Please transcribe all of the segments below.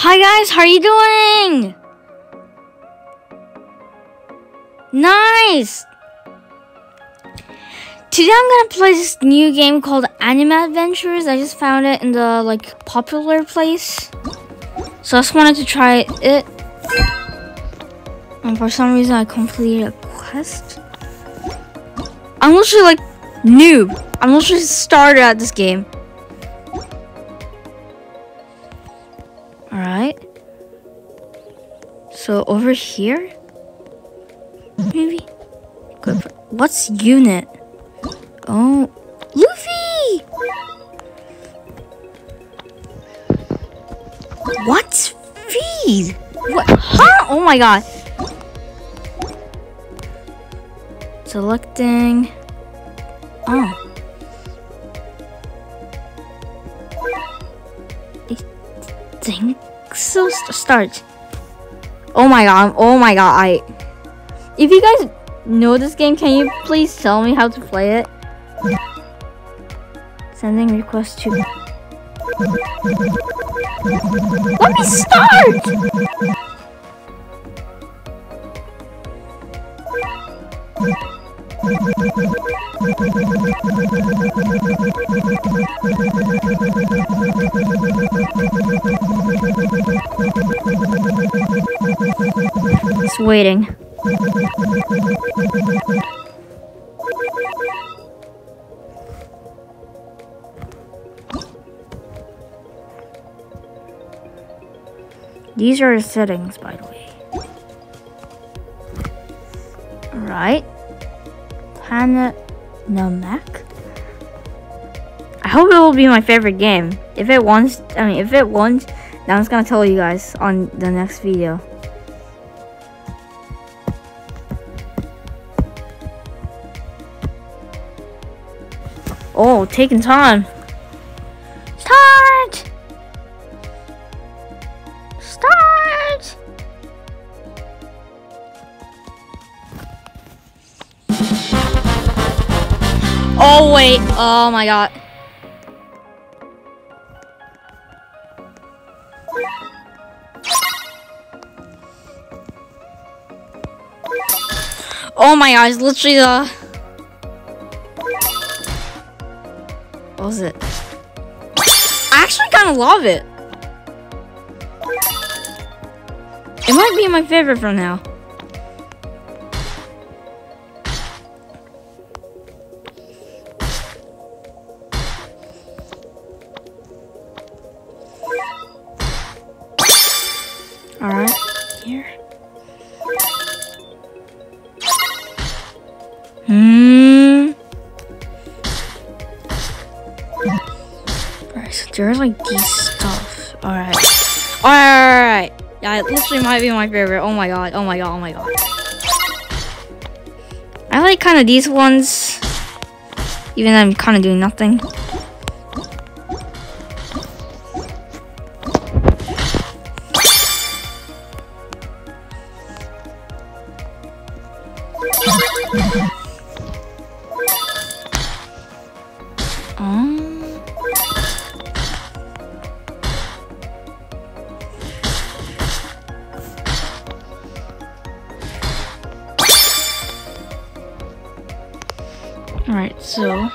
Hi guys, how are you doing? Nice! Today I'm gonna play this new game called Anime Adventures. I just found it in the like popular place. So I just wanted to try it. And for some reason I completed a quest. I'm literally like noob. I'm literally started at this game. Alright. So over here? Maybe? Good. What's unit? Oh. Luffy! What's feed? What? Huh? Oh my god. Selecting. Oh. So. Start. Oh my god. Oh my god. I. If you guys know this game, can you please tell me how to play it? Sending request to. Let me start! It's waiting. These are settings, by the way. Pananamak. I hope it will be my favorite game. If it wants, I mean, if it won't, then I'm just gonna tell you guys on the next video. Oh, taking time. Start! Start! Oh, wait. Oh, my God. Oh my god, it's literally the... What was it? I actually kind of love it. It might be my favorite from now. Stuff. Alright. Alright, alright. Yeah, it literally might be my favorite. Oh my god, oh my god, oh my god. I like kind of these ones. Even though I'm kind of doing nothing. Alright, so.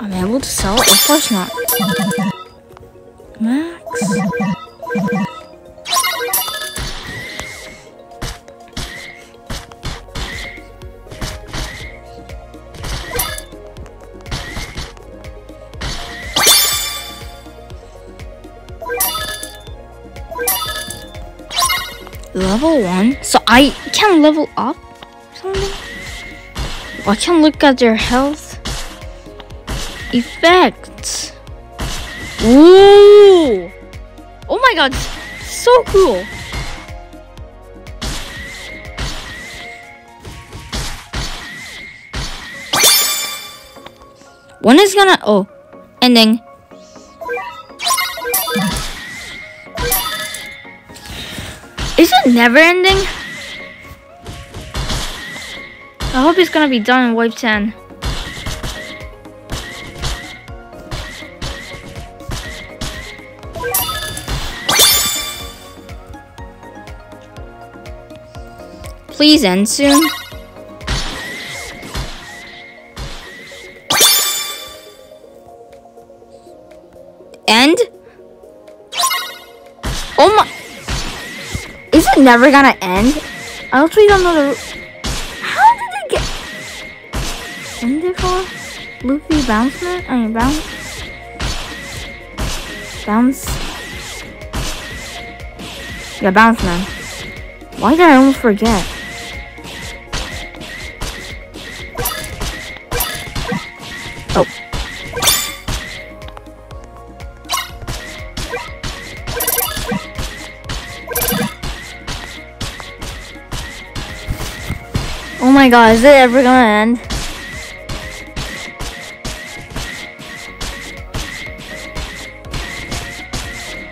I'm able to sell it? Of course not. Level 1? So I can level up something? I can look at their health. Effects. Ooh! Oh my god, so cool! When is gonna oh ending. Never ending? I hope he's gonna be done in wave 10. Please end soon. Never gonna end? I actually don't know the... How did it get... Ended for? Luffy bounce man? I mean bounce... Bounce... Yeah, bounce man. Why did I almost forget? My god, is it ever gonna end?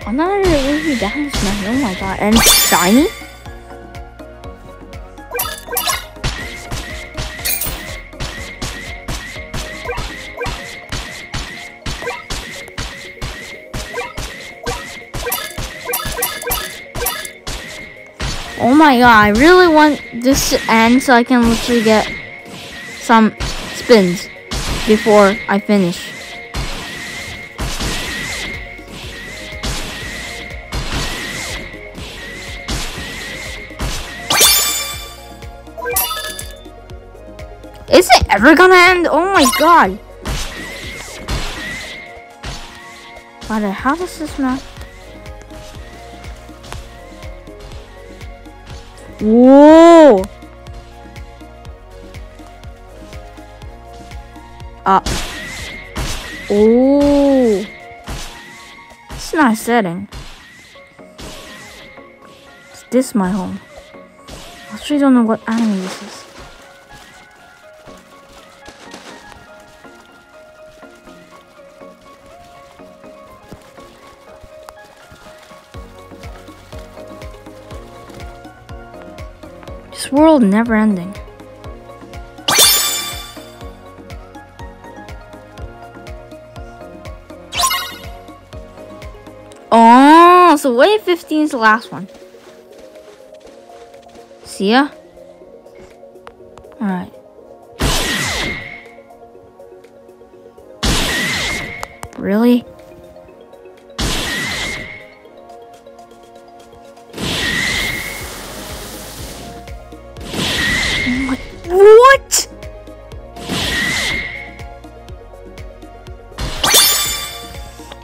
Another really down smash. Oh my god. And shiny? My god, I really want this to end so I can literally get some spins before I finish. Is it ever gonna end? Oh my god. But how does this map? Whoa! Ah. Up. Oh. It's not setting. Is this my home? I actually don't know what anime this is. World never ending. Oh, so wave 15 is the last one. See ya. What?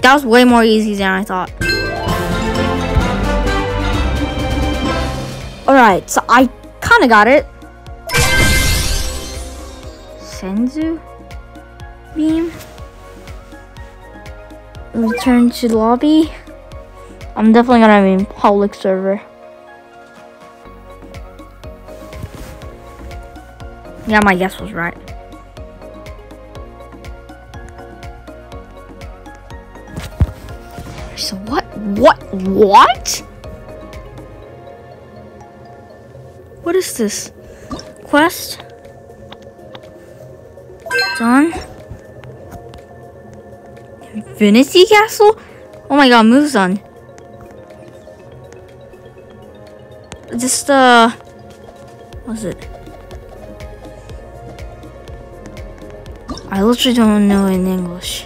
That was way more easy than I thought. Alright, so I kinda got it. Senzu? Beam? Return to lobby? I'm definitely gonna be in public server. Yeah, my guess was right. So what? What? What? What is this? Quest? Done. Infinity Castle? Oh my god, moves on. Just, uh... What was it? I literally don't know in English.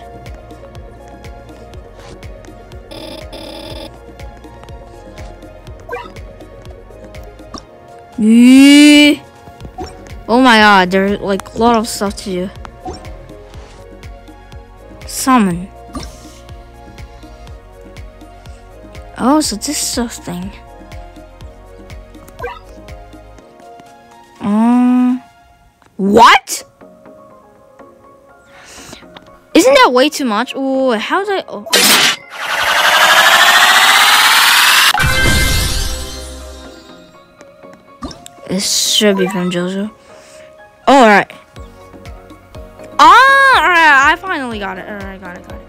Oh my god, there's like a lot of stuff to do. Summon. Oh, so this stuff thing. Um, what? That way too much? Oh, how did I? Oh. This should be from JoJo. Oh, alright. Ah, alright, I finally got it. Alright, got it, got it.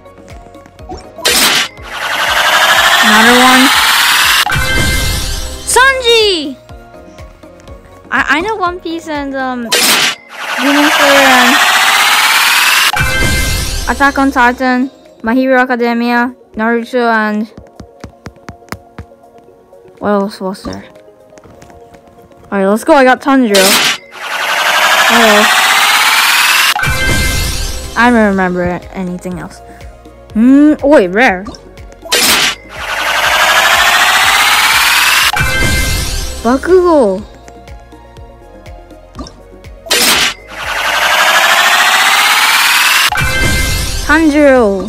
Another one. Sanji! I, I know One Piece and, um, Demon Slayer and Attack on Titan, My Hero Academia, Naruto, and what else was there? Alright, let's go. I got Tanjiro. Hello. I don't remember anything else. Hmm. Oh, wait, rare. Bakugo. Tanjiro.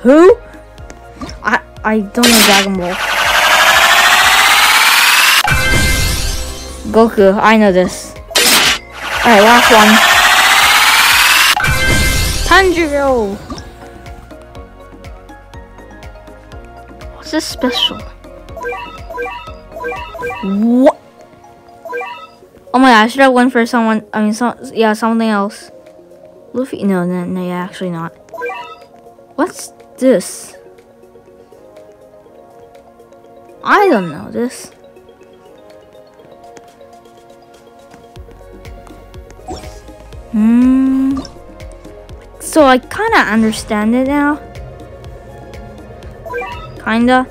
Who? I I don't know Dragon Ball. Goku, I know this. Alright, last one. Tanjiro! What's this special? What? Oh my god, I should have went for someone, I mean, some, yeah, something else. Luffy, no, no, no, yeah, actually not. What's this? I don't know this. Hmm. So I kind of understand it now. Kinda.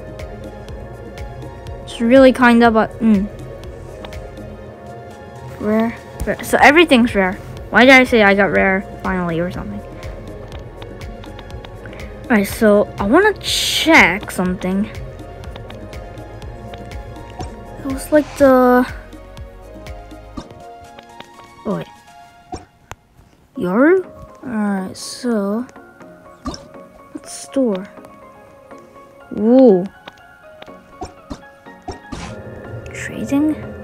It's really kinda, but hmm. Rare. So everything's rare. Why did I say I got rare finally or something? Alright, so I want to check something. It was like the... Oh, wait. Yoru? Alright, so... Let's store. Whoa. Trading?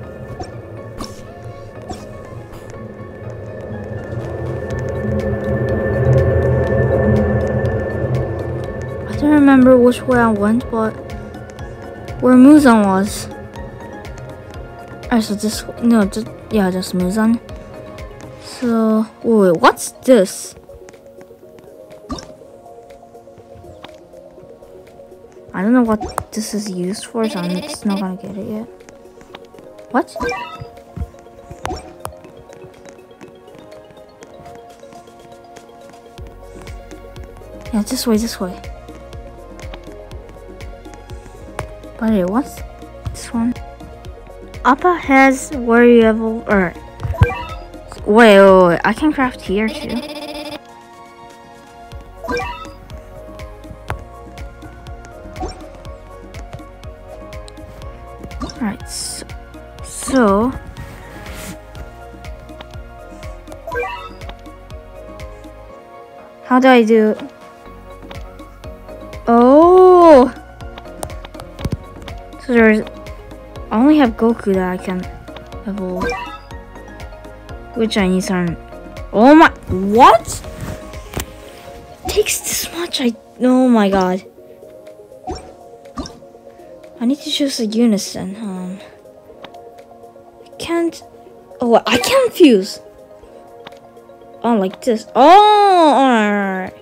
Remember which way I went, but where Muzan was. So this, no, just, yeah, just Muzan. So, wait, what's this? I don't know what this is used for, so I'm just not gonna get it yet. What? Yeah, this way, this way. But it what's this one? Appa has variable, or Wait, wait, wait, I can craft here too. Alright, so, so How do I do? So there's, I only have Goku that I can evolve. Which I need some. Oh my, what? It takes this much, I, oh my god. I need to choose a unison, um. I can't, oh, I can't fuse. Oh, like this. Oh, alright.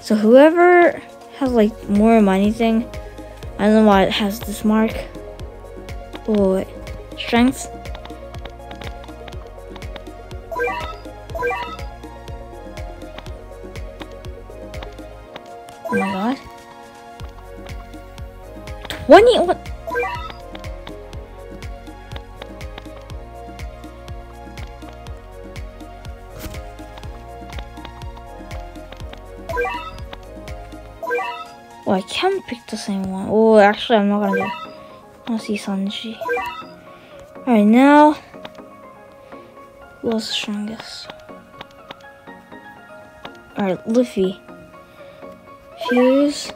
So whoever has like more money thing, I don't know why it has this mark. Oh, wait. Strength. Oh my god. 20? What? Oh, I can pick the same one. Oh, actually, I'm not gonna do. I want to see Sanji. Alright, now. Who's the strongest? Alright, Luffy. Fuse.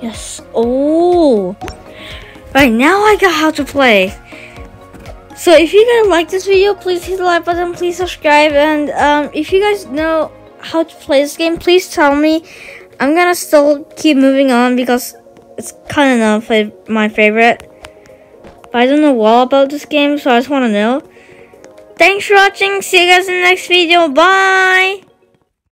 Yes. Oh. Right now I got how to play. So if you guys like this video, please hit the like button, please subscribe, and um, if you guys know how to play this game, please tell me. I'm gonna still keep moving on because it's kind of my favorite. But I don't know all about this game, so I just want to know. Thanks for watching. See you guys in the next video. Bye.